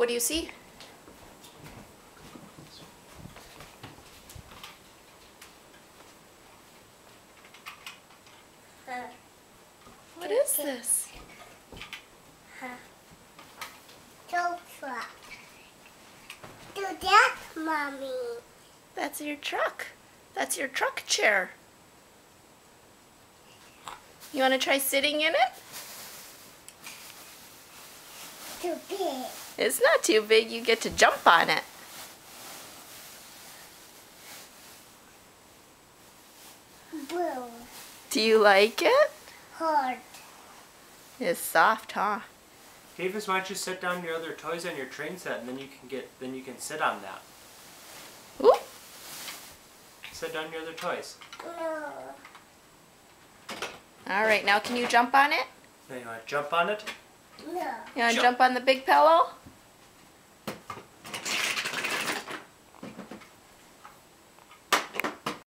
What do you see? What is this? Truck. Do that, mommy. That's your truck. That's your truck chair. You want to try sitting in it? Too big. It's not too big. You get to jump on it. Blue. Do you like it? Hard. It's soft, huh? Davis, why don't you set down your other toys on your train set, and then you can get then you can sit on that. Ooh. Set down your other toys. No. All right, now can you jump on it? Now you want to jump on it? No. You want to Jump. jump on the big pillow?